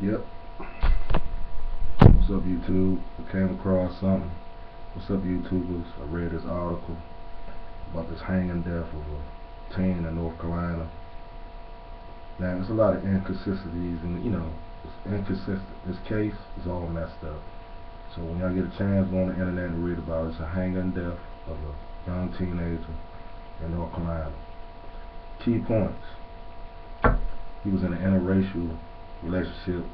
Yep. What's up, YouTube? I came across something. What's up, YouTubers? I read this article about this hanging death of a teen in North Carolina. Now, there's a lot of inconsistencies, and you know, it's inconsistent. This case is all messed up. So when y'all get a chance, go on the internet and read about it. It's a hanging death of a young teenager in North Carolina. Key points. He was in an interracial relationship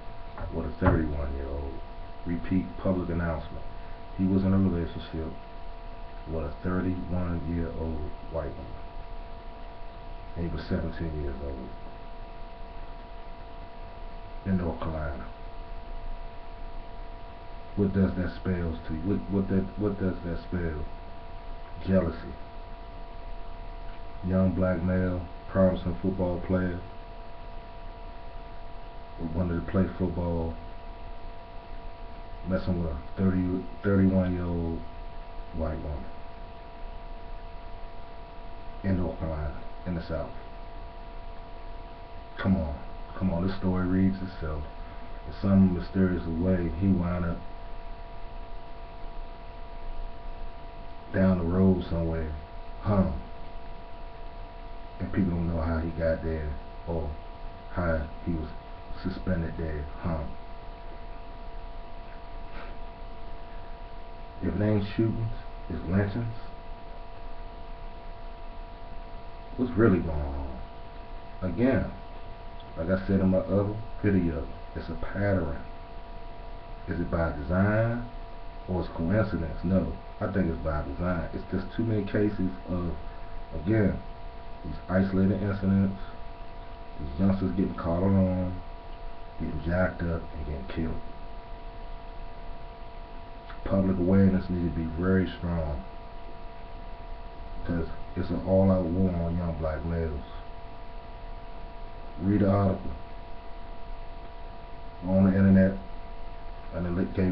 with a 31 year old. Repeat public announcement. He was in a relationship with a 31 year old white woman. And he was 17 years old. In North Carolina. What does that spell to you? What what that what does that spell? Jealousy. Young black male, promising football player, wanted to play football, messing with a 30, 31 year old white woman in North Carolina, in the South. Come on, come on, this story reads itself. In some mysterious way, he wound up down the road somewhere, hung. And people don't know how he got there or how he was suspended there, hung. If it ain't shootings, it's lynchings. What's really going on? Again, like I said in my other video, it's a pattern. Is it by design or it's coincidence? No, I think it's by design. It's just too many cases of, again, these isolated incidents, these youngsters getting caught alone, getting jacked up, and getting killed. Public awareness needs to be very strong because it's an all-out war on young black males. Read the article on the internet and it gave